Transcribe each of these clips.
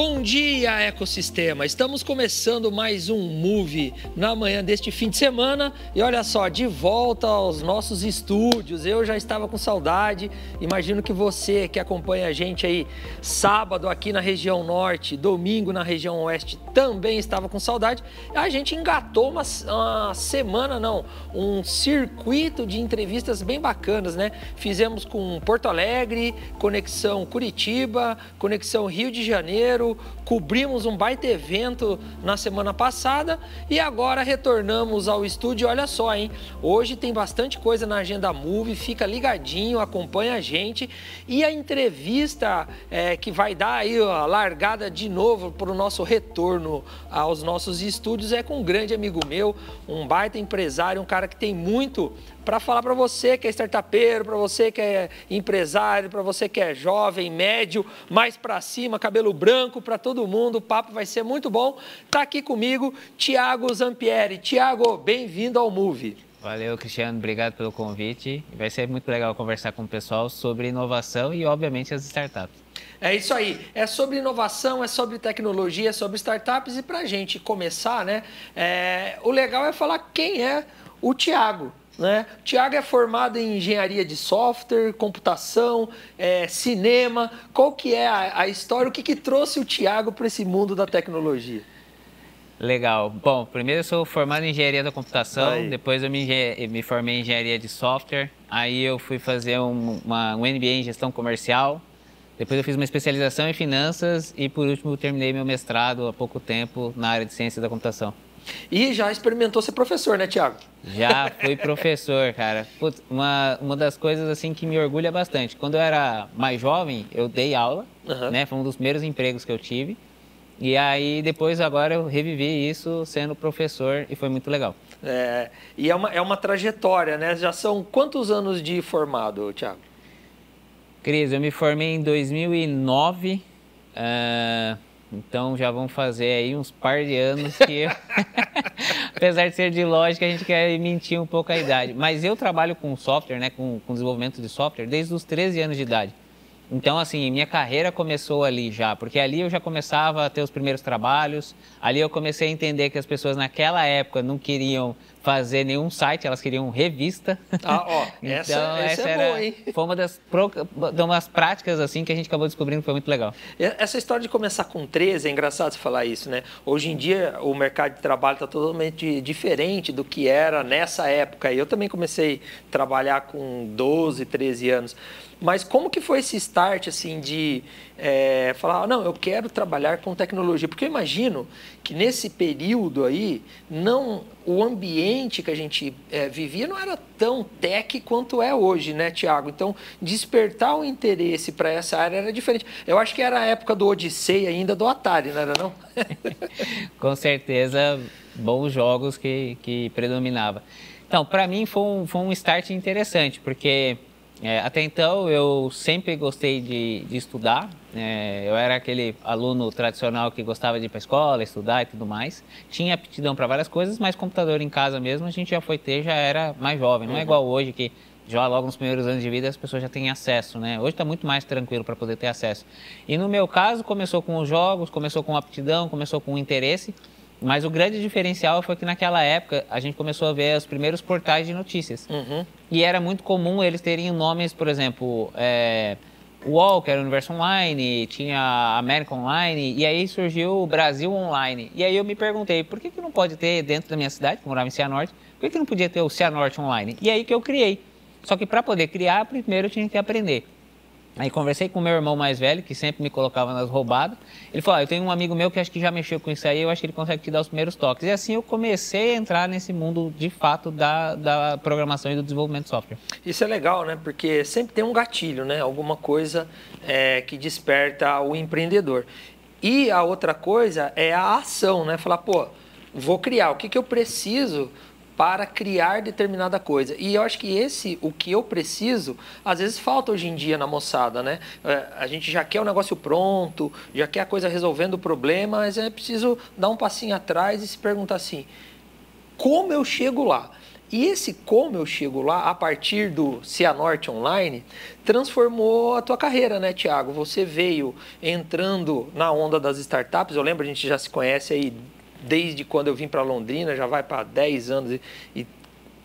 Bom dia, ecossistema! Estamos começando mais um Move na manhã deste fim de semana e olha só, de volta aos nossos estúdios. Eu já estava com saudade, imagino que você que acompanha a gente aí sábado aqui na região norte, domingo na região oeste também estava com saudade. A gente engatou uma, uma semana, não, um circuito de entrevistas bem bacanas, né? Fizemos com Porto Alegre, conexão Curitiba, conexão Rio de Janeiro cobrimos um baita evento na semana passada e agora retornamos ao estúdio. Olha só, hein? Hoje tem bastante coisa na agenda Move, fica ligadinho, acompanha a gente. E a entrevista é, que vai dar aí a largada de novo para o nosso retorno aos nossos estúdios é com um grande amigo meu, um baita empresário, um cara que tem muito para falar para você que é startupeiro, para você que é empresário, para você que é jovem, médio, mais para cima, cabelo branco, para todo mundo. O papo vai ser muito bom. Tá aqui comigo Tiago Zampieri. Tiago, bem-vindo ao Move. Valeu, Cristiano. Obrigado pelo convite. Vai ser muito legal conversar com o pessoal sobre inovação e, obviamente, as startups. É isso aí. É sobre inovação, é sobre tecnologia, é sobre startups. E para a gente começar, né? É... O legal é falar quem é o Tiago. Né? O Tiago é formado em engenharia de software, computação, é, cinema. Qual que é a, a, história? O que, que trouxe o Tiago para esse mundo da tecnologia? Legal. Bom, primeiro eu sou formado em engenharia da computação, aí. depois eu me, me, formei em engenharia de software, aí eu fui fazer um, uma, um MBA em gestão comercial, depois eu fiz uma especialização em finanças e por último terminei meu mestrado há pouco tempo na área de ciência da computação. E já experimentou ser professor, né, Tiago? Já fui professor, cara. Putz, uma, uma das coisas assim que me orgulha bastante. Quando eu era mais jovem, eu dei aula, uhum. né? Foi um dos primeiros empregos que eu tive. E aí depois agora eu revivi isso sendo professor e foi muito legal. É, e é uma, é uma trajetória, né? Já são quantos anos de formado, Tiago? Cris, eu me formei em 2009. Uh, então já vão fazer aí uns par de anos que eu, apesar de ser de lógica, a gente quer mentir um pouco a idade. Mas eu trabalho com software, né, com, com desenvolvimento de software desde os 13 anos de idade. Então, assim, minha carreira começou ali já, porque ali eu já começava a ter os primeiros trabalhos, ali eu comecei a entender que as pessoas naquela época não queriam fazer nenhum site, elas queriam revista. Ah, ó, então, essa, essa, essa é era, boa, hein? Foi uma das, umas práticas, assim, que a gente acabou descobrindo que foi muito legal. Essa história de começar com 13, é engraçado você falar isso, né? Hoje em dia, o mercado de trabalho está totalmente diferente do que era nessa época. Eu também comecei a trabalhar com 12, 13 anos. Mas como que foi esse start, assim, de é, falar, não, eu quero trabalhar com tecnologia? Porque eu imagino que nesse período aí, não, o ambiente que a gente é, vivia não era tão tech quanto é hoje, né, Tiago? Então, despertar o interesse para essa área era diferente. Eu acho que era a época do Odyssey ainda, do Atari, não era não? com certeza, bons jogos que, que predominava. Então, para mim foi um, foi um start interessante, porque é, até então eu sempre gostei de, de estudar. É, eu era aquele aluno tradicional que gostava de ir para escola, estudar e tudo mais. Tinha aptidão para várias coisas, mas computador em casa mesmo a gente já foi ter, já era mais jovem. Não é igual hoje que já logo nos primeiros anos de vida as pessoas já têm acesso, né? Hoje está muito mais tranquilo para poder ter acesso. E no meu caso começou com os jogos, começou com aptidão, começou com interesse. Mas o grande diferencial foi que naquela época a gente começou a ver os primeiros portais de notícias. Uhum. E era muito comum eles terem nomes, por exemplo, é, UOL, que era o Universo Online, tinha América Online, e aí surgiu o Brasil Online. E aí eu me perguntei, por que, que não pode ter dentro da minha cidade, que eu morava em Cianorte, por que, que não podia ter o Cianorte Online? E aí que eu criei. Só que para poder criar, primeiro eu tinha que aprender. Aí conversei com meu irmão mais velho, que sempre me colocava nas roubadas. Ele falou: ah, Eu tenho um amigo meu que acho que já mexeu com isso aí, eu acho que ele consegue te dar os primeiros toques. E assim eu comecei a entrar nesse mundo de fato da, da programação e do desenvolvimento de software. Isso é legal, né? Porque sempre tem um gatilho, né? Alguma coisa é, que desperta o empreendedor. E a outra coisa é a ação, né? Falar, pô, vou criar, o que, que eu preciso para criar determinada coisa. E eu acho que esse, o que eu preciso, às vezes falta hoje em dia na moçada, né? É, a gente já quer o negócio pronto, já quer a coisa resolvendo o problema, mas é preciso dar um passinho atrás e se perguntar assim: como eu chego lá? E esse como eu chego lá, a partir do Cianorte Online, transformou a tua carreira, né, Tiago? Você veio entrando na onda das startups. Eu lembro, a gente já se conhece aí desde quando eu vim para Londrina, já vai para 10 anos e, e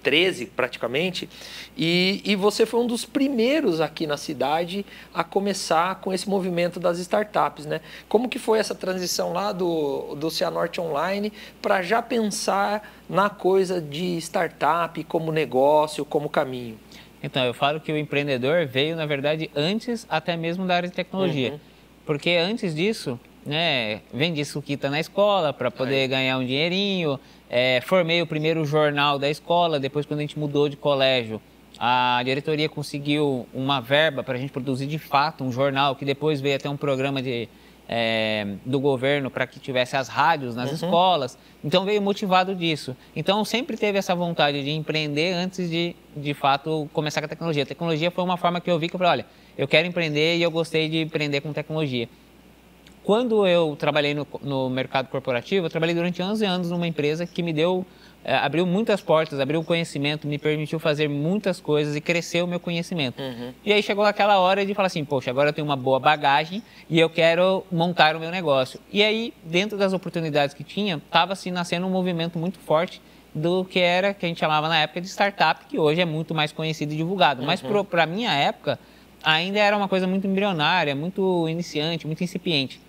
13 praticamente, e, e você foi um dos primeiros aqui na cidade a começar com esse movimento das startups, né? Como que foi essa transição lá do, do Cianorte Online para já pensar na coisa de startup como negócio, como caminho? Então, eu falo que o empreendedor veio, na verdade, antes até mesmo da área de tecnologia. Uhum. Porque antes disso, né, vendi suquita na escola para poder Aí. ganhar um dinheirinho, é, formei o primeiro jornal da escola, depois quando a gente mudou de colégio, a diretoria conseguiu uma verba para a gente produzir de fato um jornal, que depois veio até um programa de, é, do governo para que tivesse as rádios nas uhum. escolas. Então veio motivado disso. Então sempre teve essa vontade de empreender antes de, de fato, começar com a tecnologia. A tecnologia foi uma forma que eu vi que eu falei, olha, eu quero empreender e eu gostei de empreender com tecnologia. Quando eu trabalhei no, no, mercado corporativo, eu trabalhei durante 11 anos numa empresa que me deu, é, abriu muitas portas, abriu conhecimento, me permitiu fazer muitas coisas e crescer o meu conhecimento. Uhum. E aí chegou aquela hora de falar assim, poxa, agora eu tenho uma boa bagagem e eu quero montar o meu negócio. E aí, dentro das oportunidades que tinha, estava se nascendo um movimento muito forte do que era, que a gente chamava na época de startup, que hoje é muito mais conhecido e divulgado. Uhum. Mas para a minha época, ainda era uma coisa muito embrionária, muito iniciante, muito incipiente.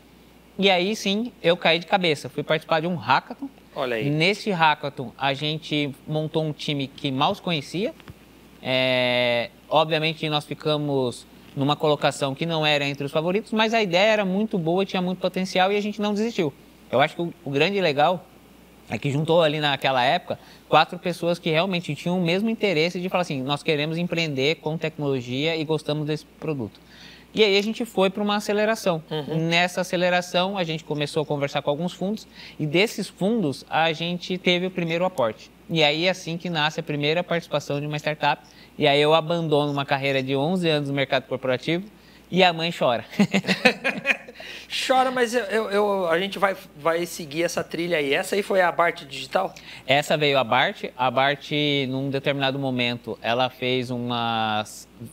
E aí sim, eu caí de cabeça. Fui participar de um hackathon. Olha aí. Nesse hackathon, a gente montou um time que mal se conhecia. É, obviamente, nós ficamos numa colocação que não era entre os favoritos, mas a ideia era muito boa, tinha muito potencial e a gente não desistiu. Eu acho que o, o grande legal é que juntou ali naquela época quatro pessoas que realmente tinham o mesmo interesse de falar assim: nós queremos empreender com tecnologia e gostamos desse produto. E aí a gente foi para uma aceleração. Uhum. Nessa aceleração, a gente começou a conversar com alguns fundos e desses fundos a gente teve o primeiro aporte. E aí é assim que nasce a primeira participação de uma startup. E aí eu abandono uma carreira de 11 anos no mercado corporativo e a mãe chora. chora, mas eu, eu, eu, a gente vai, vai seguir essa trilha aí. Essa aí foi a Bart Digital? Essa veio a Bart. A Bart, num determinado momento, ela fez uma,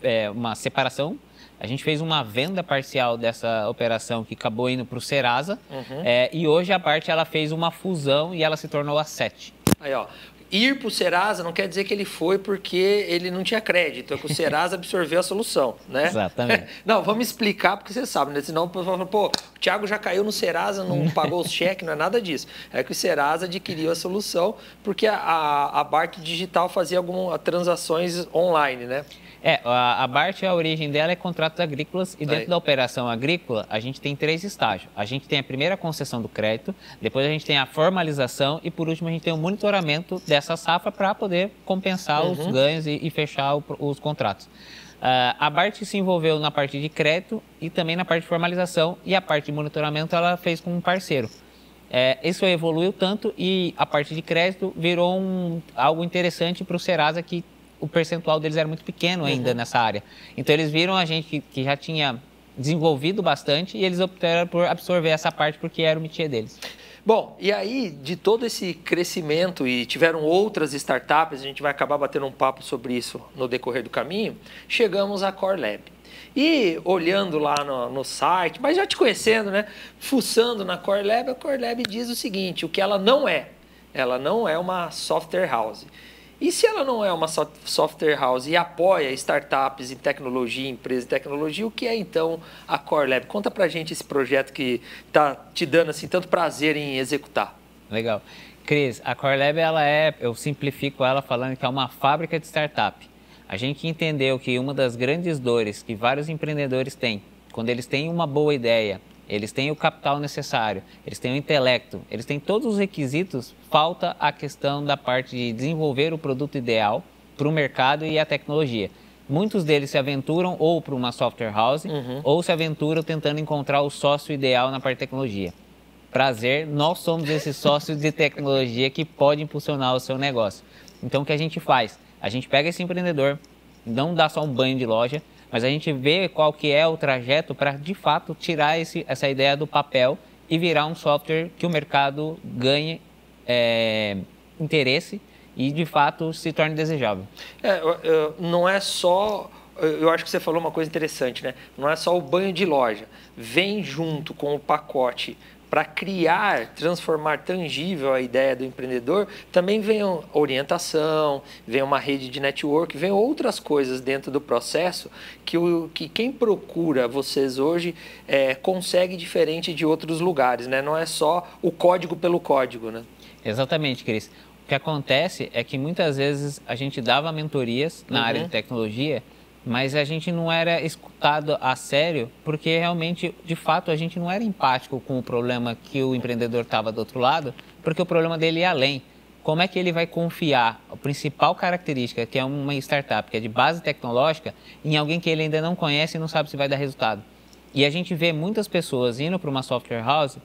é, uma separação a gente fez uma venda parcial dessa operação que acabou indo para o Serasa. Uhum. É, e hoje a parte ela fez uma fusão e ela se tornou a 7. Aí, ó. Ir para o Serasa não quer dizer que ele foi porque ele não tinha crédito, é que o Serasa absorveu a solução, né? Exatamente. não, vamos explicar porque você sabe, né? Senão, pô, o Thiago já caiu no Serasa, não pagou os cheques, não é nada disso. É que o Serasa adquiriu a solução porque a, a, a Bart Digital fazia algumas transações online, né? É, a, a BART, a origem dela é contratos agrícolas e dentro Aí. da operação agrícola a gente tem três estágios. A gente tem a primeira concessão do crédito, depois a gente tem a formalização e por último a gente tem o monitoramento dessa safra para poder compensar uhum. os ganhos e, e fechar o, os contratos. Uh, a BART se envolveu na parte de crédito e também na parte de formalização e a parte de monitoramento ela fez com um parceiro. É, isso evoluiu tanto e a parte de crédito virou um, algo interessante para o Serasa que o percentual deles era muito pequeno ainda uhum. nessa área. Então eles viram a gente que, que já tinha desenvolvido bastante e eles optaram por absorver essa parte porque era o métier deles. Bom, e aí, de todo esse crescimento, e tiveram outras startups, a gente vai acabar batendo um papo sobre isso no decorrer do caminho, chegamos à Core Lab. E olhando lá no, no, site, mas já te conhecendo, né? Fuçando na Core Lab, a Core Lab diz o seguinte: o que ela não é. Ela não é uma software house. E se ela não é uma software house e apoia startups em tecnologia, empresas de tecnologia, o que é então a Core Lab? Conta pra gente esse projeto que está te dando assim tanto prazer em executar. Legal. Cris, a Core Lab ela é, eu simplifico ela falando que é uma fábrica de startup. A gente entendeu que uma das grandes dores que vários empreendedores têm, quando eles têm uma boa ideia, eles têm o capital necessário, eles têm o intelecto, eles têm todos os requisitos, falta a questão da parte de desenvolver o produto ideal para o mercado e a tecnologia. Muitos deles se aventuram ou para uma software house uhum. ou se aventuram tentando encontrar o sócio ideal na parte de tecnologia. Prazer, nós somos esse sócio de tecnologia que pode impulsionar o seu negócio. Então, o que a gente faz? A gente pega esse empreendedor, não dá só um banho de loja, mas a gente vê qual que é o trajeto para, de fato, tirar esse, essa ideia do papel e virar um software que o mercado ganhe é, interesse e de fato se torne desejável. É, não é só eu acho que você falou uma coisa interessante, né? Não é só o banho de loja. Vem junto com o pacote para criar, transformar tangível a ideia do empreendedor, também vem orientação, vem uma rede de network, vem outras coisas dentro do processo que, o, que quem procura vocês hoje é, consegue diferente de outros lugares, né? Não é só o código pelo código, né? Exatamente, Cris. O que acontece é que muitas vezes a gente dava mentorias na uhum. área de tecnologia mas a gente não era escutado a sério porque realmente, de fato, a gente não era empático com o problema que o empreendedor estava do outro lado, porque o problema dele é além. Como é que ele vai confiar a principal característica, que é uma startup, que é de base tecnológica, em alguém que ele ainda não conhece e não sabe se vai dar resultado? E a gente vê muitas pessoas indo para uma software house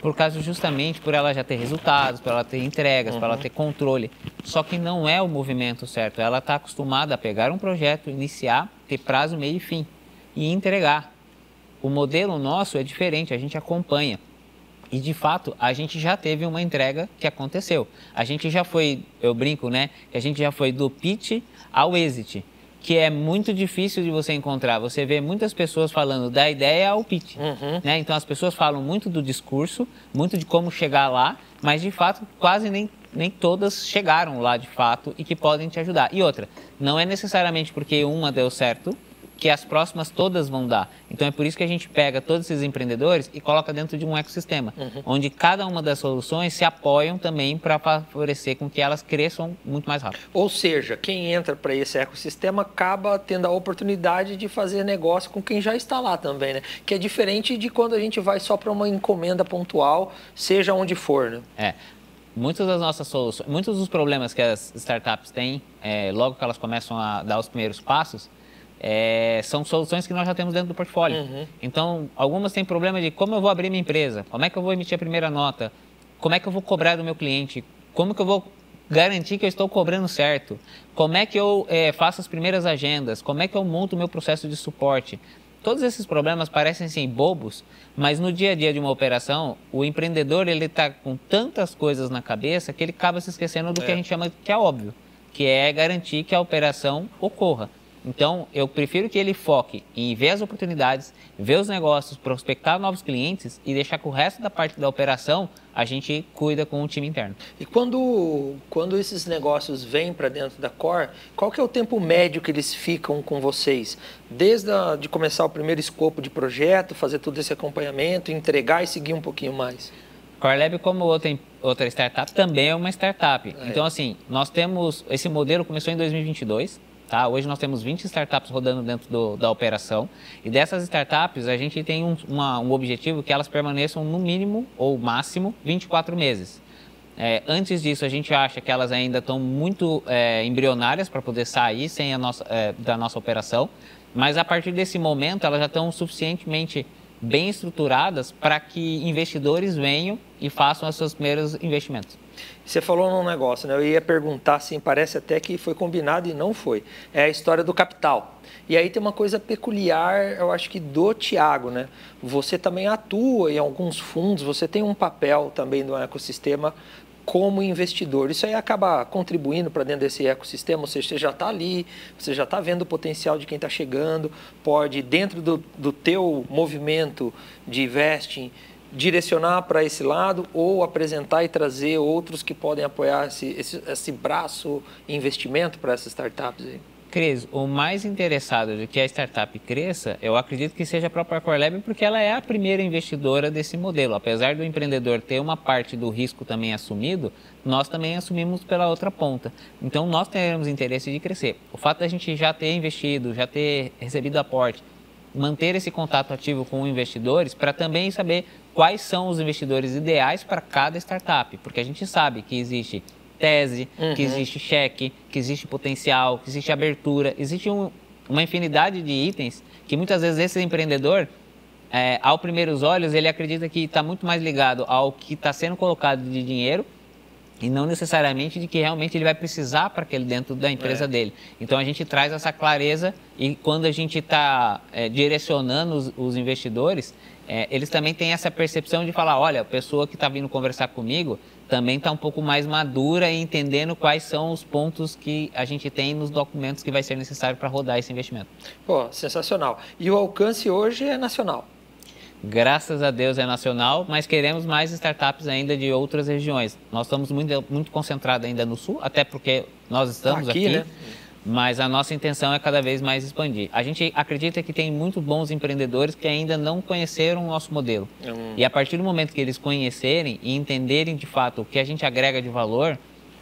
por causa justamente por ela já ter resultados, por ela ter entregas, uhum. por ela ter controle. Só que não é o movimento certo. Ela está acostumada a pegar um projeto, iniciar, ter prazo, meio e fim e entregar. O modelo nosso é diferente, a gente acompanha. E de fato, a gente já teve uma entrega que aconteceu. A gente já foi, eu brinco, né? Que a gente já foi do pitch ao exit que é muito difícil de você encontrar. Você vê muitas pessoas falando da ideia ao pitch. Uhum. Né? Então as pessoas falam muito do discurso, muito de como chegar lá, mas de fato quase nem, nem todas chegaram lá de fato e que podem te ajudar. E outra, não é necessariamente porque uma deu certo que as próximas todas vão dar. Então é por isso que a gente pega todos esses empreendedores e coloca dentro de um ecossistema, uhum. onde cada uma das soluções se apoiam também para favorecer com que elas cresçam muito mais rápido. Ou seja, quem entra para esse ecossistema acaba tendo a oportunidade de fazer negócio com quem já está lá também, né? Que é diferente de quando a gente vai só para uma encomenda pontual, seja onde for, né? É. Muitas das nossas soluções, muitos dos problemas que as startups têm, é, logo que elas começam a dar os primeiros passos, é, são soluções que nós já temos dentro do portfólio. Uhum. Então, algumas têm problema de como eu vou abrir minha empresa, como é que eu vou emitir a primeira nota, como é que eu vou cobrar do meu cliente, como que eu vou garantir que eu estou cobrando certo, como é que eu é, faço as primeiras agendas, como é que eu monto o meu processo de suporte. Todos esses problemas parecem assim bobos, mas no dia a dia de uma operação, o empreendedor ele está com tantas coisas na cabeça que ele acaba se esquecendo do é. que a gente chama que é óbvio, que é garantir que a operação ocorra. Então, eu prefiro que ele foque em ver as oportunidades, ver os negócios, prospectar novos clientes e deixar que o resto da parte da operação a gente cuida com o time interno. E quando, quando esses negócios vêm para dentro da Core, qual que é o tempo médio que eles ficam com vocês? Desde a, de começar o primeiro escopo de projeto, fazer todo esse acompanhamento, entregar e seguir um pouquinho mais? CoreLab, como outra, outra startup, também é uma startup. É. Então, assim, nós temos... Esse modelo começou em 2022, Tá? Hoje nós temos 20 startups rodando dentro do, da operação e dessas startups a gente tem um, uma, um objetivo que elas permaneçam no mínimo ou máximo 24 meses. É, antes disso, a gente acha que elas ainda estão muito é, embrionárias para poder sair sem a nossa, é, da nossa operação, mas a partir desse momento elas já estão suficientemente bem estruturadas para que investidores venham e façam os seus primeiros investimentos. Você falou num negócio, né? Eu ia perguntar, assim, parece até que foi combinado e não foi. É a história do capital. E aí tem uma coisa peculiar, eu acho que do Tiago, né? Você também atua em alguns fundos, você tem um papel também no ecossistema como investidor. Isso aí acaba contribuindo para dentro desse ecossistema, ou seja, você já está ali, você já está vendo o potencial de quem está chegando, pode, dentro do, do teu movimento de investing, direcionar para esse lado ou apresentar e trazer outros que podem apoiar esse, esse, esse braço investimento para essas startups aí? Cris, o mais interessado de que a startup cresça, eu acredito que seja a própria CoreLab, porque ela é a primeira investidora desse modelo. Apesar do empreendedor ter uma parte do risco também assumido, nós também assumimos pela outra ponta. Então, nós teremos interesse de crescer. O fato da gente já ter investido, já ter recebido aporte, manter esse contato ativo com investidores para também saber quais são os investidores ideais para cada startup, porque a gente sabe que existe tese, uhum. que existe cheque, que existe potencial, que existe abertura, existe um, uma infinidade de itens que muitas vezes esse empreendedor, é, ao primeiros olhos, ele acredita que está muito mais ligado ao que está sendo colocado de dinheiro e não necessariamente de que realmente ele vai precisar para aquele dentro da empresa é. dele. Então a gente traz essa clareza e quando a gente está é, direcionando os, os investidores, é, eles também têm essa percepção de falar, olha, a pessoa que está vindo conversar comigo também está um pouco mais madura e entendendo quais são os pontos que a gente tem nos documentos que vai ser necessário para rodar esse investimento. Pô, sensacional. E o alcance hoje é nacional? Graças a Deus é nacional, mas queremos mais startups ainda de outras regiões. Nós estamos muito, muito concentrados ainda no sul, até porque nós estamos aqui, aqui né? Mas a nossa intenção é cada vez mais expandir. A gente acredita que tem muito bons empreendedores que ainda não conheceram o nosso modelo. Hum. E a partir do momento que eles conhecerem e entenderem de fato o que a gente agrega de valor,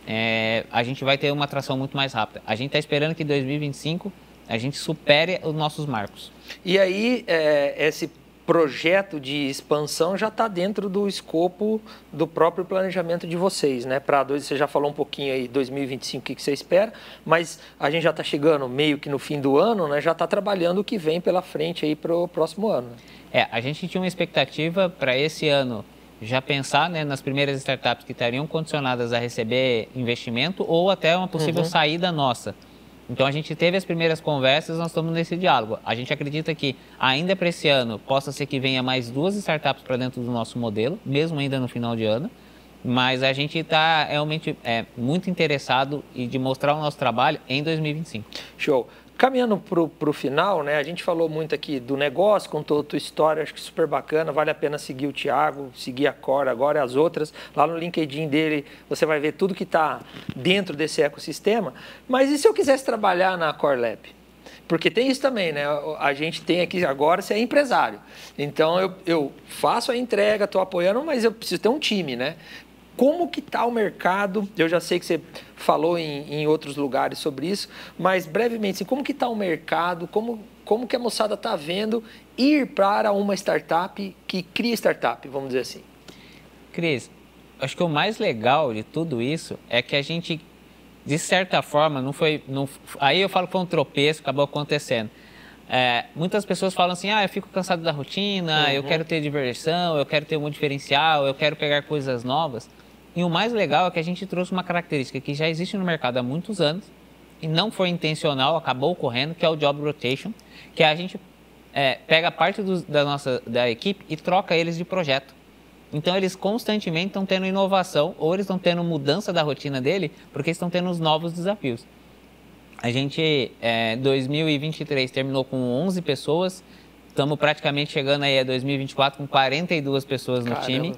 é, a gente vai ter uma atração muito mais rápida. A gente está esperando que em 2025 a gente supere os nossos marcos. E aí, é, esse projeto de expansão já está dentro do escopo do próprio planejamento de vocês, né? Para dois, você já falou um pouquinho aí 2025 o que, que você espera, mas a gente já está chegando meio que no fim do ano, né? Já está trabalhando o que vem pela frente aí para o próximo ano. É, a gente tinha uma expectativa para esse ano já pensar né, nas primeiras startups que estariam condicionadas a receber investimento ou até uma possível uhum. saída nossa. Então a gente teve as primeiras conversas, nós estamos nesse diálogo. A gente acredita que ainda para esse ano possa ser que venha mais duas startups para dentro do nosso modelo, mesmo ainda no final de ano. Mas a gente está realmente é, muito interessado em de mostrar o nosso trabalho em 2025. Show. Caminhando para o final, né, a gente falou muito aqui do negócio, contou a tua história, acho que super bacana, vale a pena seguir o Thiago, seguir a Cora agora e as outras. Lá no LinkedIn dele você vai ver tudo que está dentro desse ecossistema. Mas e se eu quisesse trabalhar na Core Lab? Porque tem isso também, né? A gente tem aqui agora, você é empresário. Então eu, eu faço a entrega, estou apoiando, mas eu preciso ter um time, né? Como que está o mercado? Eu já sei que você falou em, em outros lugares sobre isso, mas brevemente, assim, como que está o mercado? Como, como que a moçada está vendo ir para uma startup que cria startup, vamos dizer assim? Cris, acho que o mais legal de tudo isso é que a gente, de certa forma, não foi. Não, aí eu falo que foi um tropeço, acabou acontecendo. É, muitas pessoas falam assim: ah, eu fico cansado da rotina, uhum. eu quero ter diversão, eu quero ter um diferencial, eu quero pegar coisas novas. E o mais legal é que a gente trouxe uma característica que já existe no mercado há muitos anos e não foi intencional, acabou ocorrendo, que é o job rotation, que a gente é, pega parte do, da nossa da equipe e troca eles de projeto. Então eles constantemente estão tendo inovação ou eles estão tendo mudança da rotina dele porque estão tendo os novos desafios. A gente, é, 2023 terminou com 11 pessoas, estamos praticamente chegando aí a 2024 com 42 pessoas no Caramba. time.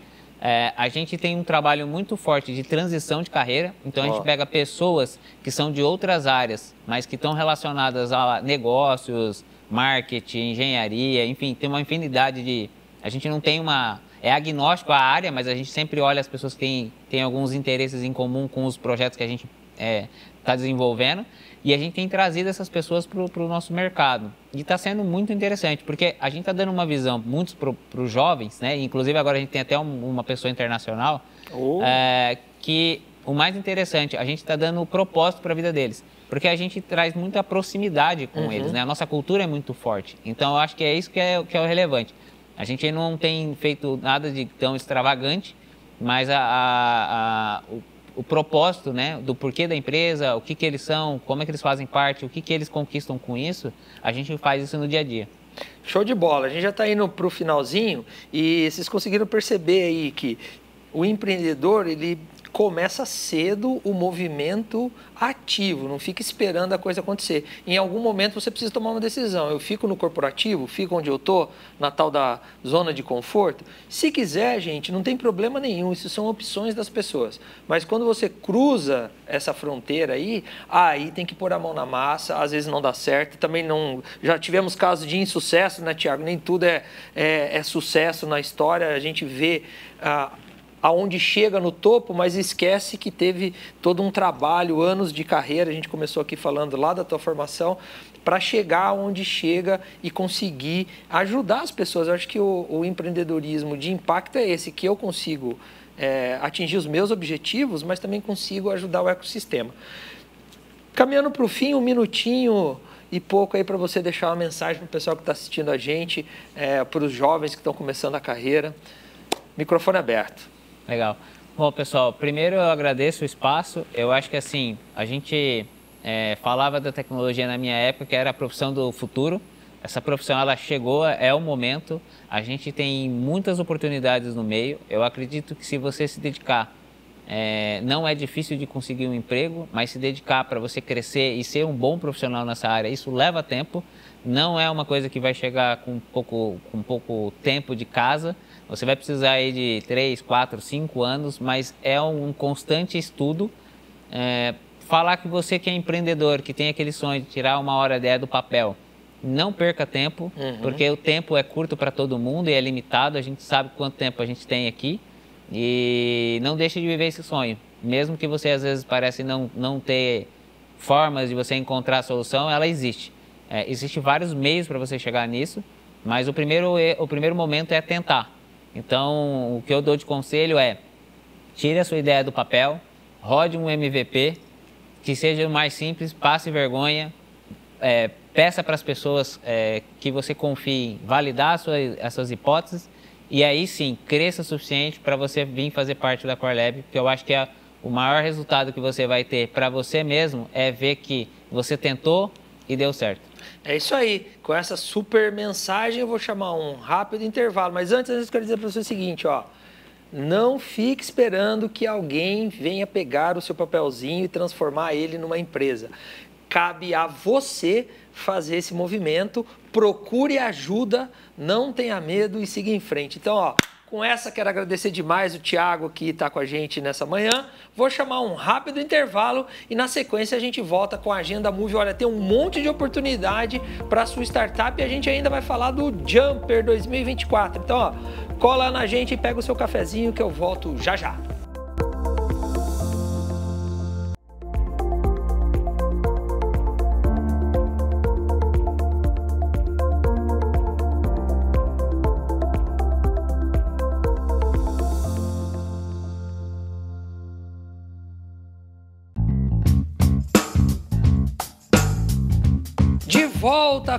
É, a gente tem um trabalho muito forte de transição de carreira, então a gente pega pessoas que são de outras áreas, mas que estão relacionadas a negócios, marketing, engenharia, enfim, tem uma infinidade de. A gente não tem uma. É agnóstico a área, mas a gente sempre olha as pessoas que têm, têm alguns interesses em comum com os projetos que a gente está é, tá desenvolvendo. E a gente tem trazido essas pessoas para o nosso mercado. E está sendo muito interessante, porque a gente está dando uma visão muito para os jovens, né? Inclusive agora a gente tem até um, uma pessoa internacional, oh. é, que o mais interessante, a gente está dando o propósito para a vida deles. Porque a gente traz muita proximidade com uhum. eles, né? A nossa cultura é muito forte. Então eu acho que é isso que é, que é o relevante. A gente não tem feito nada de tão extravagante, mas a, a, a o o propósito, né, do porquê da empresa, o que, que eles são, como é que eles fazem parte, o que, que eles conquistam com isso, a gente faz isso no dia a dia. Show de bola. A gente já está indo para o finalzinho e vocês conseguiram perceber aí que o empreendedor ele começa cedo o movimento ativo, não fica esperando a coisa acontecer. Em algum momento você precisa tomar uma decisão. Eu fico no corporativo, fico onde eu estou, na tal da zona de conforto. Se quiser, gente, não tem problema nenhum, isso são opções das pessoas. Mas quando você cruza essa fronteira aí, aí tem que pôr a mão na massa, às vezes não dá certo. Também não. Já tivemos casos de insucesso, né, Tiago? Nem tudo é, é, é, sucesso na história. A gente vê. Ah, aonde chega no topo, mas esquece que teve todo um trabalho, anos de carreira, a gente começou aqui falando lá da tua formação, para chegar onde chega e conseguir ajudar as pessoas. Eu acho que o, o empreendedorismo de impacto é esse, que eu consigo é, atingir os meus objetivos, mas também consigo ajudar o ecossistema. Caminhando para o fim, um minutinho e pouco aí para você deixar uma mensagem para o pessoal que está assistindo a gente, é, para os jovens que estão começando a carreira. Microfone aberto. Legal. Bom, pessoal, primeiro eu agradeço o espaço. Eu acho que assim, a gente é, falava da tecnologia na minha época, que era a profissão do futuro. Essa profissão ela chegou, é o momento. A gente tem muitas oportunidades no meio. Eu acredito que se você se dedicar, é, não é difícil de conseguir um emprego, mas se dedicar para você crescer e ser um bom profissional nessa área, isso leva tempo. Não é uma coisa que vai chegar com pouco, com pouco tempo de casa. Você vai precisar aí de 3, 4, 5 anos, mas é um constante estudo. É, falar que você que é empreendedor, que tem aquele sonho de tirar uma hora ideia do papel, não perca tempo, uhum. porque o tempo é curto para todo mundo e é limitado. A gente sabe quanto tempo a gente tem aqui e não deixe de viver esse sonho. Mesmo que você às vezes parece não, não ter formas de você encontrar a solução, ela existe. É, Existem vários meios para você chegar nisso, mas o primeiro, o primeiro momento é tentar. Então, o que eu dou de conselho é: tire a sua ideia do papel, rode um MVP, que seja o mais simples, passe vergonha, é, peça para as pessoas é, que você confie validar sua, as suas hipóteses e aí sim cresça o suficiente para você vir fazer parte da CoreLab, porque eu acho que é o maior resultado que você vai ter para você mesmo é ver que você tentou e deu certo. É isso aí. Com essa super mensagem, eu vou chamar um rápido intervalo. Mas antes, eu quero dizer para você o seguinte, ó. Não fique esperando que alguém venha pegar o seu papelzinho e transformar ele numa empresa. Cabe a você fazer esse movimento. Procure ajuda, não tenha medo e siga em frente. Então, ó, com essa, quero agradecer demais o Thiago que está com a gente nessa manhã. Vou chamar um rápido intervalo e na sequência a gente volta com a Agenda Move. Olha, tem um monte de oportunidade para sua startup e a gente ainda vai falar do Jumper 2024. Então, ó, cola na gente e pega o seu cafezinho que eu volto já já.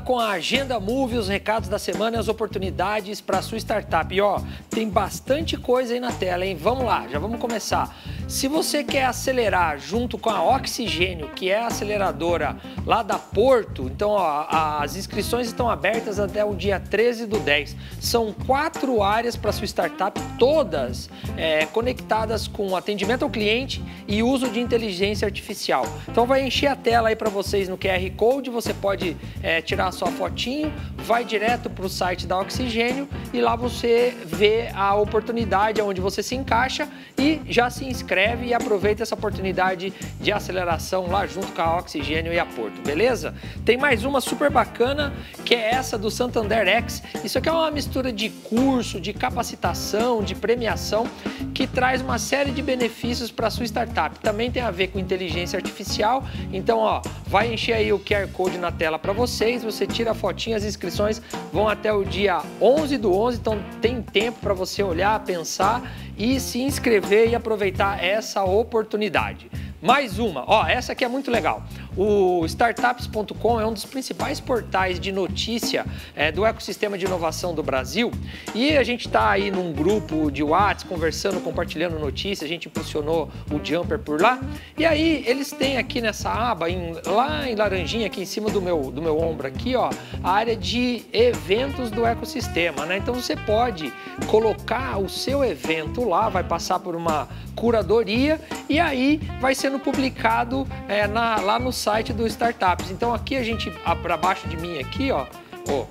Com a Agenda Move, os recados da semana e as oportunidades para sua startup. E ó, tem bastante coisa aí na tela, hein? Vamos lá, já vamos começar. Se você quer acelerar junto com a Oxigênio, que é a aceleradora lá da Porto, então ó, as inscrições estão abertas até o dia 13 do 10. São quatro áreas para sua startup, todas é, conectadas com atendimento ao cliente e uso de inteligência artificial. Então vai encher a tela aí para vocês no QR Code, você pode é, tirar a sua fotinho, vai direto para o site da Oxigênio e lá você vê a oportunidade onde você se encaixa e já se inscreve e aproveita essa oportunidade de aceleração lá junto com a Oxigênio e a Porto, beleza? Tem mais uma super bacana que é essa do Santander X. Isso aqui é uma mistura de curso, de capacitação, de premiação que traz uma série de benefícios para sua startup. Também tem a ver com inteligência artificial. Então, ó, vai encher aí o QR Code na tela para vocês. Você tira a fotinha, as inscrições vão até o dia 11 do 11, então tem tempo para você olhar, pensar e se inscrever e aproveitar essa oportunidade. Mais uma, ó, essa aqui é muito legal. O startups.com é um dos principais portais de notícia é, do ecossistema de inovação do Brasil e a gente está aí num grupo de WhatsApp conversando, compartilhando notícias. A gente impulsionou o Jumper por lá e aí eles têm aqui nessa aba, em, lá em laranjinha, aqui em cima do meu, do meu ombro aqui, ó, a área de eventos do ecossistema, né? Então você pode colocar o seu evento lá, vai passar por uma curadoria e aí vai sendo publicado é, na, lá no site do Startups. Então aqui a gente, para baixo de mim aqui, ó, ó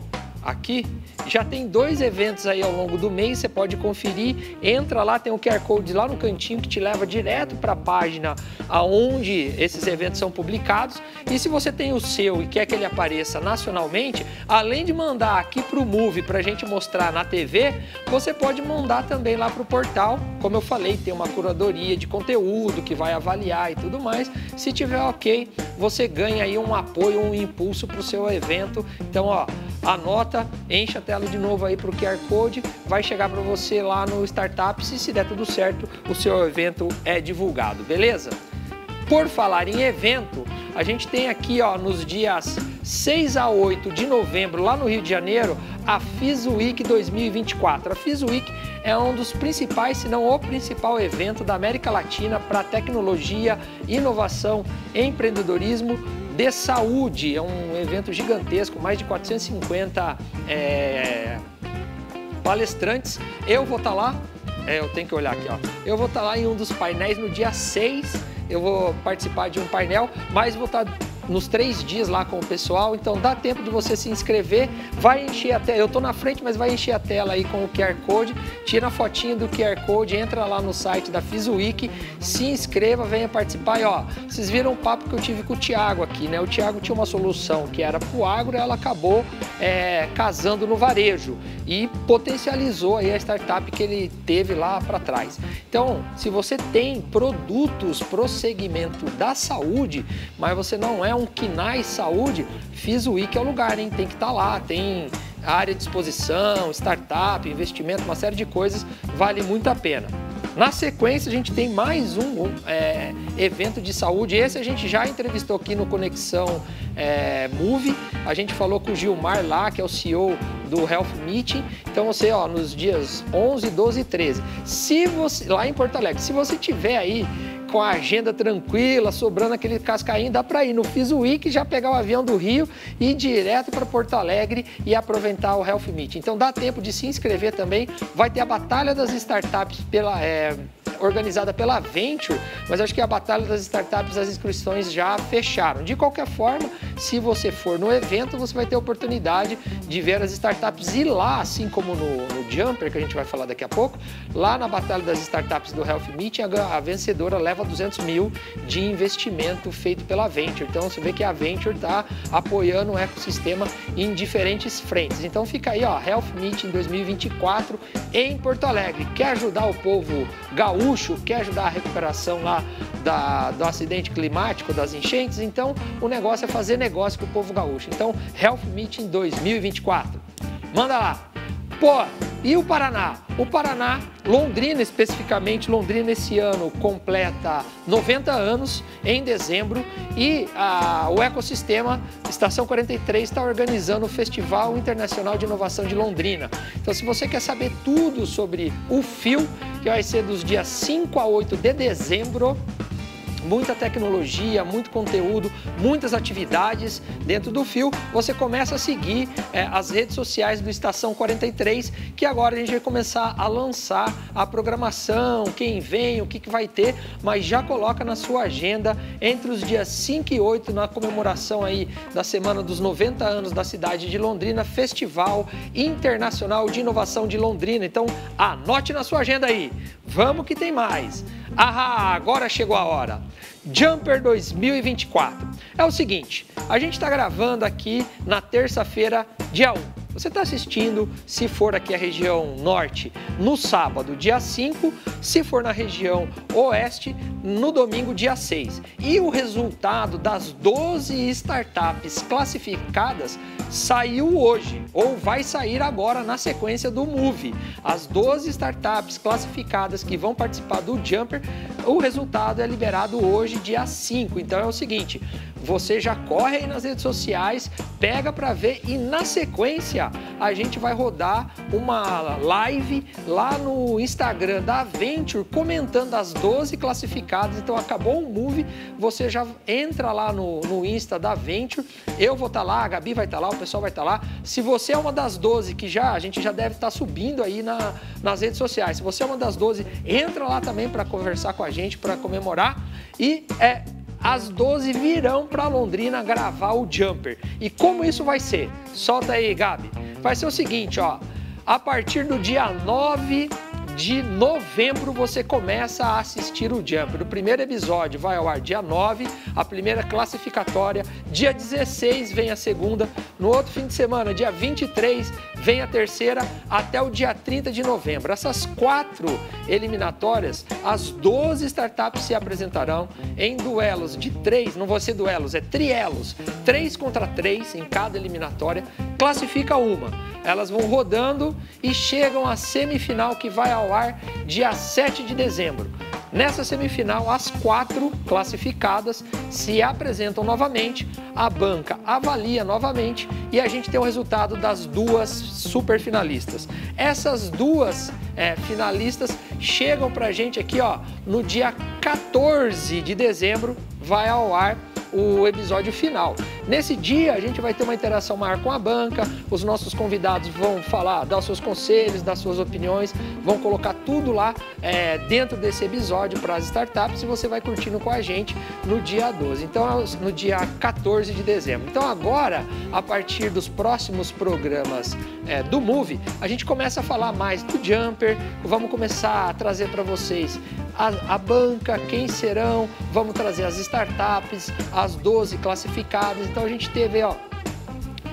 aqui já tem dois eventos aí ao longo do mês, você pode conferir. Entra lá, tem o QR Code lá no cantinho que te leva direto para a página aonde esses eventos são publicados. E se você tem o seu e quer que ele apareça nacionalmente, além de mandar aqui para o Move para a gente mostrar na TV, você pode mandar também lá para o portal. Como eu falei, tem uma curadoria de conteúdo que vai avaliar e tudo mais. Se tiver ok, você ganha aí um apoio, um impulso para o seu evento. Então, ó, anota, enche a tela de novo aí para o QR Code, vai chegar para você lá no Startups e se der tudo certo, o seu evento é divulgado, beleza? Por falar em evento, a gente tem aqui ó, nos dias 6 a 8 de novembro, lá no Rio de Janeiro, a FISWeek 2024. A FISWeek é um dos principais, se não o principal evento da América Latina para tecnologia, inovação, empreendedorismo de saúde. É um evento gigantesco, mais de 450 é, palestrantes. Eu vou estar tá lá, é, eu tenho que olhar aqui, ó. Eu vou estar tá lá em um dos painéis no dia 6. Eu vou participar de um painel, mas vou estar tá nos três dias lá com o pessoal, então dá tempo de você se inscrever, vai encher a tela, eu tô na frente, mas vai encher a tela aí com o QR Code, tira a fotinha do QR Code, entra lá no site da FISWeek, se inscreva, venha participar e ó, vocês viram o papo que eu tive com o Thiago aqui, né? O Thiago tinha uma solução que era pro agro, ela acabou é, casando no varejo e potencializou aí a startup que ele teve lá para trás. Então, se você tem produtos pro segmento da saúde, mas você não é um KINAI Saúde, fiz o Week é o lugar, hein? Tem que estar tá lá, tem área de exposição, startup, investimento, uma série de coisas, vale muito a pena. Na sequência, a gente tem mais um é, evento de saúde. Esse a gente já entrevistou aqui no Conexão é, Move. A gente falou com o Gilmar lá, que é o CEO do Health Meeting. Então, você, ó, nos dias 11, 12 e 13. Se você, lá em Porto Alegre, se você tiver aí com a agenda tranquila, sobrando aquele cascainho, dá para ir no Fiz Week, já pegar o avião do Rio e ir direto para Porto Alegre e aproveitar o Health Meet. Então dá tempo de se inscrever também. Vai ter a Batalha das Startups pela, é, organizada pela Venture, mas acho que a Batalha das Startups, as inscrições já fecharam. De qualquer forma, se você for no evento, você vai ter a oportunidade de ver as startups e lá, assim como no, no Jumper, que a gente vai falar daqui a pouco, lá na Batalha das Startups do Health Meeting, a, a vencedora leva 200 mil de investimento feito pela Venture. Então você vê que a Venture está apoiando o ecossistema em diferentes frentes. Então fica aí, ó, Health Meeting 2024 em Porto Alegre. Quer ajudar o povo gaúcho, quer ajudar a recuperação lá da, do acidente climático, das enchentes? Então o negócio é fazer negócio com o povo gaúcho. Então, Health Meeting 2024. Manda lá! Pô, e o Paraná? O Paraná, Londrina especificamente, Londrina esse ano completa 90 anos em dezembro e a, o ecossistema Estação 43 está organizando o Festival Internacional de Inovação de Londrina. Então, se você quer saber tudo sobre o FIO, que vai ser dos dias 5 a 8 de dezembro, muita tecnologia, muito conteúdo, muitas atividades dentro do fio, você começa a seguir é, as redes sociais do Estação 43, que agora a gente vai começar a lançar a programação, quem vem, o que, que vai ter, mas já coloca na sua agenda entre os dias 5 e 8, na comemoração aí da Semana dos 90 anos da cidade de Londrina, Festival Internacional de Inovação de Londrina. Então, anote na sua agenda aí. Vamos que tem mais. Ah, agora chegou a hora. Jumper 2024. É o seguinte, a gente está gravando aqui na terça-feira, dia 1. Você está assistindo, se for aqui a região norte, no sábado, dia 5, se for na região oeste, no domingo, dia 6. E o resultado das 12 startups classificadas saiu hoje, ou vai sair agora na sequência do Move. As 12 startups classificadas que vão participar do Jumper, o resultado é liberado hoje, dia 5. Então é o seguinte, você já corre aí nas redes sociais, pega para ver e na sequência a gente vai rodar uma live lá no Instagram da Venture comentando as 12 classificadas. Então acabou o Move, você já entra lá no, no Insta da Venture. Eu vou estar tá lá, a Gabi vai estar tá lá, o pessoal vai estar tá lá. Se você é uma das 12 que já a gente já deve estar tá subindo aí na, nas redes sociais. Se você é uma das 12, entra lá também para conversar com a gente, para comemorar. E é as 12 virão para Londrina gravar o Jumper. E como isso vai ser? Solta aí, Gabi. Vai ser o seguinte, ó. A partir do dia 9 de novembro você começa a assistir o Jumper. O primeiro episódio vai ao ar dia 9, a primeira classificatória. Dia 16 vem a segunda. No outro fim de semana, dia 23, vem a terceira até o dia 30 de novembro. Essas quatro eliminatórias, as 12 startups se apresentarão em duelos de três, não vou ser duelos, é trielos, três contra três em cada eliminatória. Classifica uma. Elas vão rodando e chegam à semifinal que vai ao ar dia 7 de dezembro. Nessa semifinal, as quatro classificadas se apresentam novamente, a banca avalia novamente e a gente tem o resultado das duas superfinalistas. Essas duas é, finalistas chegam para a gente aqui ó, no dia 14 de dezembro, vai ao ar o episódio final. Nesse dia a gente vai ter uma interação maior com a banca, os nossos convidados vão falar, dar seus conselhos, dar suas opiniões, vão colocar tudo lá é, dentro desse episódio para as startups e você vai curtindo com a gente no dia 12. Então, no dia 14 de dezembro. Então agora, a partir dos próximos programas é, do Move, a gente começa a falar mais do Jumper, vamos começar a trazer para vocês a, a, banca, quem serão, vamos trazer as startups, as 12 classificadas. Então a gente teve, ó,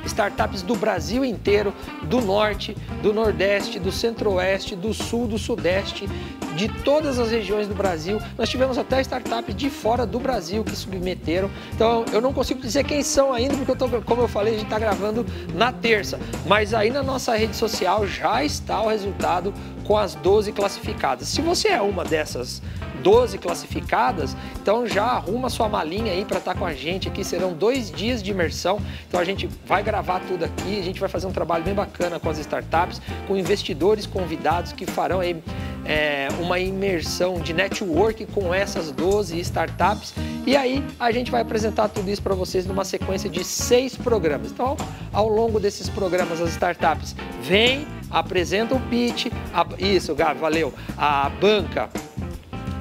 startups do Brasil inteiro, do norte, do nordeste, do centro-oeste, do sul, do sudeste, de todas as regiões do Brasil. Nós tivemos até startups de fora do Brasil que submeteram. Então eu não consigo dizer quem são ainda, porque eu tô, como eu falei, a gente está gravando na terça. Mas aí na nossa rede social já está o resultado com as 12 classificadas. Se você é uma dessas 12 classificadas, então já arruma sua malinha aí para estar tá com a gente aqui. Serão dois dias de imersão, então a gente vai gravar tudo aqui, a gente vai fazer um trabalho bem bacana com as startups, com investidores convidados que farão aí é, uma imersão de network com essas 12 startups. E aí a gente vai apresentar tudo isso para vocês numa sequência de seis programas. Então, ao longo desses programas, as startups vêm, apresentam o pitch, a, isso, Gabi, valeu, a banca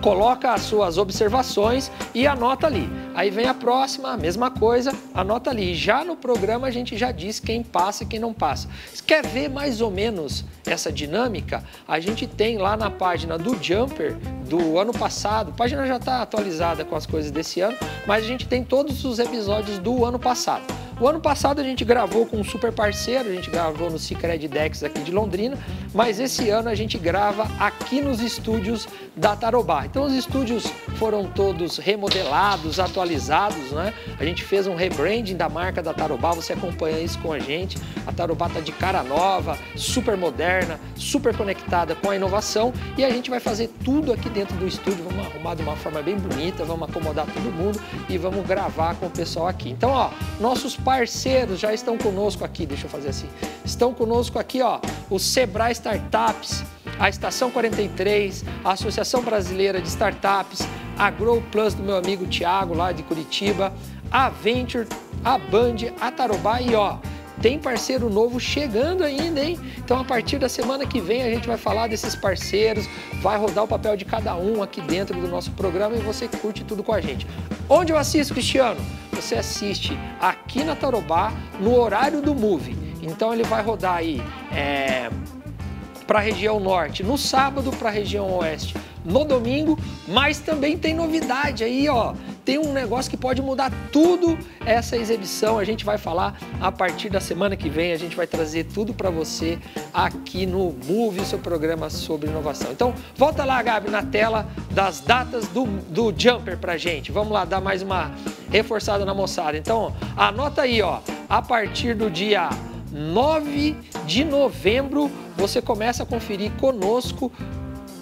coloca as suas observações e anota ali. Aí vem a próxima, a mesma coisa, anota ali. Já no programa a gente já diz quem passa e quem não passa. Quer ver mais ou menos essa dinâmica? A gente tem lá na página do Jumper do ano passado, a página já está atualizada com as coisas desse ano, mas a gente tem todos os episódios do ano passado. O ano passado a gente gravou com um super parceiro, a gente gravou no Cicred Dex aqui de Londrina, mas esse ano a gente grava aqui nos estúdios da Tarobá. Então os estúdios foram todos remodelados, atualizados, né? A gente fez um rebranding da marca da Tarobá, você acompanha isso com a gente. A Tarobá tá de cara nova, super moderna, super conectada com a inovação e a gente vai fazer tudo aqui dentro do estúdio, vamos arrumar de uma forma bem bonita, vamos acomodar todo mundo e vamos gravar com o pessoal aqui. Então, ó, nossos parceiros já estão conosco aqui, deixa eu fazer assim. Estão conosco aqui, ó, o Sebrae Startups, a Estação 43, a Associação Brasileira de Startups, a Grow Plus do meu amigo Tiago lá de Curitiba, a Venture, a Band, a Tarobá e ó, tem parceiro novo chegando ainda, hein? Então, a partir da semana que vem, a gente vai falar desses parceiros, vai rodar o papel de cada um aqui dentro do nosso programa e você curte tudo com a gente. Onde eu assisto, Cristiano? Você assiste aqui na Tarobá, no horário do Move. Então, ele vai rodar aí é, para a região norte, no sábado para a região oeste, no domingo, mas também tem novidade aí, ó tem um negócio que pode mudar tudo essa exibição. A gente vai falar a partir da semana que vem, a gente vai trazer tudo para você aqui no Move, seu programa sobre inovação. Então, volta lá, Gabi, na tela das datas do, do Jumper pra gente. Vamos lá dar mais uma reforçada na moçada. Então, anota aí, ó, a partir do dia 9 de novembro, você começa a conferir conosco.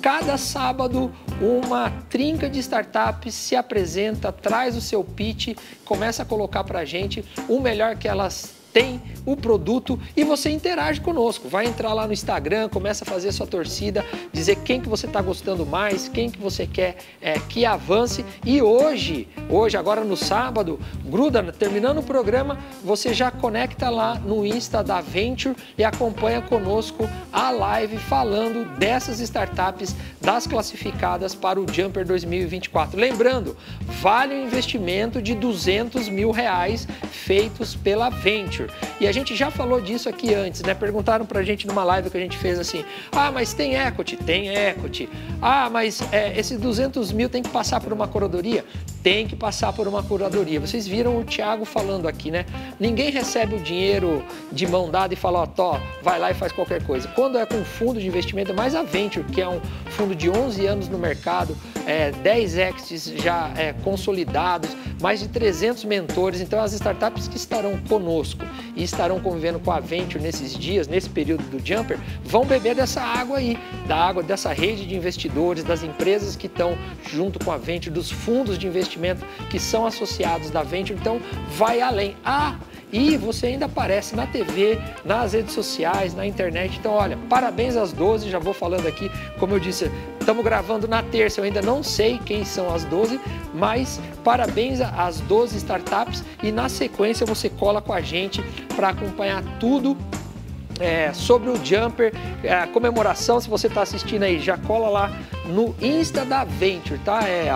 Cada sábado, uma trinca de startups se apresenta, traz o seu pitch, começa a colocar para a gente o melhor que elas tem o produto e você interage conosco. Vai entrar lá no Instagram, começa a fazer sua torcida, dizer quem que você está gostando mais, quem que você quer é, que avance. E hoje, hoje, agora no sábado, gruda, terminando o programa, você já conecta lá no Insta da Venture e acompanha conosco a live falando dessas startups, das classificadas para o Jumper 2024. Lembrando, vale um investimento de 200 mil reais feitos pela Venture. E a gente já falou disso aqui antes, né? Perguntaram pra gente numa live que a gente fez assim: ah, mas tem equity? Tem equity. Ah, mas é, esses 200 mil tem que passar por uma curadoria? Tem que passar por uma curadoria. Vocês viram o Thiago falando aqui, né? Ninguém recebe o dinheiro de mão dada e fala: ó, tó, vai lá e faz qualquer coisa. Quando é com fundo de investimento, é mais a Venture, que é um fundo de 11 anos no mercado, é, 10 exits já é, consolidados, mais de 300 mentores. Então, as startups que estarão conosco e estarão convivendo com a Venture nesses dias, nesse período do Jumper, vão beber dessa água aí, da água dessa rede de investidores, das empresas que estão junto com a Venture, dos fundos de investimento que são associados da Venture. Então, vai além. Ah, e você ainda aparece na TV, nas redes sociais, na internet. Então, olha, parabéns às 12, já vou falando aqui, como eu disse, estamos gravando na terça, eu ainda não sei quem são as 12, mas parabéns às 12 startups. E na sequência você cola com a gente para acompanhar tudo é, sobre o Jumper, é, a comemoração, se você está assistindo aí, já cola lá no Insta da Venture, tá? É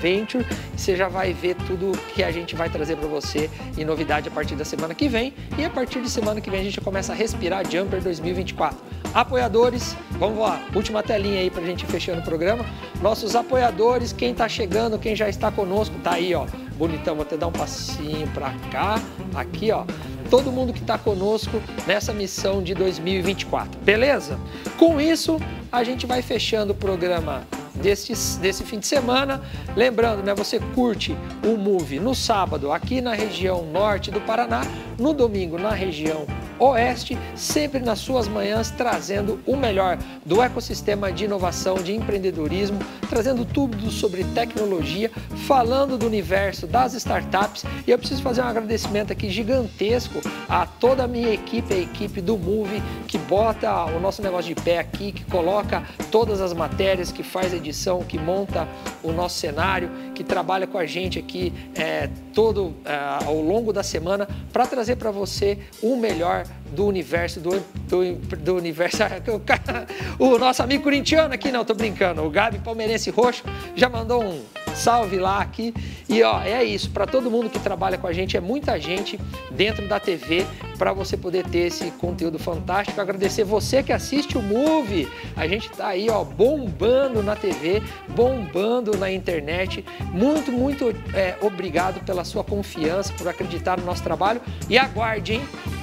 Venture, você já vai ver tudo que a gente vai trazer para você e novidade a partir da semana que vem. E a partir de semana que vem a gente começa a respirar Jumper 2024. Apoiadores, vamos lá, última telinha aí para a gente fechando o programa. Nossos apoiadores, quem está chegando, quem já está conosco, tá aí, ó, bonitão, vou até dar um passinho para cá, aqui, ó todo mundo que está conosco nessa missão de 2024, beleza? Com isso, a gente vai fechando o programa desse, desse fim de semana. Lembrando, né, você curte o Move no sábado aqui na região norte do Paraná, no domingo na região Oeste, sempre nas suas manhãs trazendo o melhor do ecossistema de inovação, de empreendedorismo, trazendo tudo sobre tecnologia, falando do universo das startups. E eu preciso fazer um agradecimento aqui gigantesco a toda a minha equipe, a equipe do Move, que bota o nosso negócio de pé aqui, que coloca todas as matérias, que faz edição, que monta o nosso cenário, que trabalha com a gente aqui é, todo é, ao longo da semana para trazer para você o melhor do universo, do, do, do universo. o nosso amigo corintiano aqui, não, tô brincando, o Gabi Palmeirense Roxo já mandou um salve lá aqui. E ó, é isso, para todo mundo que trabalha com a gente, é muita gente dentro da TV para você poder ter esse conteúdo fantástico. Agradecer você que assiste o Move. A gente tá aí, ó, bombando na TV, bombando na internet. Muito, muito é, obrigado pela sua confiança, por acreditar no nosso trabalho. E aguarde, hein?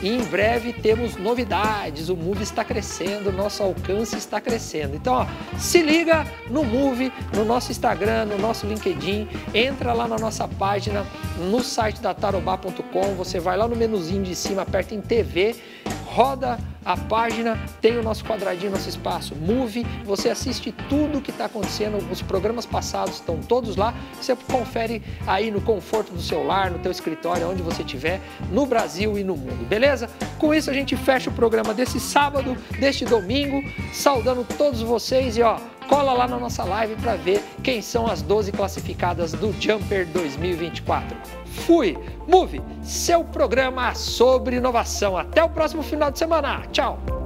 Em breve temos novidades. O Move está crescendo, nosso alcance está crescendo. Então, ó, se liga no Move, no nosso Instagram, no nosso LinkedIn. Entra lá na nossa página, no site da tarobá.com. Você vai lá no menuzinho de cima, aperta em TV, roda a página, tem o nosso quadradinho, nosso espaço Move, você assiste tudo o que está acontecendo, os programas passados estão todos lá, você confere aí no conforto do seu lar, no teu escritório, onde você estiver, no Brasil e no mundo, beleza? Com isso a gente fecha o programa desse sábado, deste domingo, saudando todos vocês e ó, cola lá na nossa live para ver quem são as 12 classificadas do Jumper 2024. Fui! Move, seu programa sobre inovação. Até o próximo final de semana. Tchau!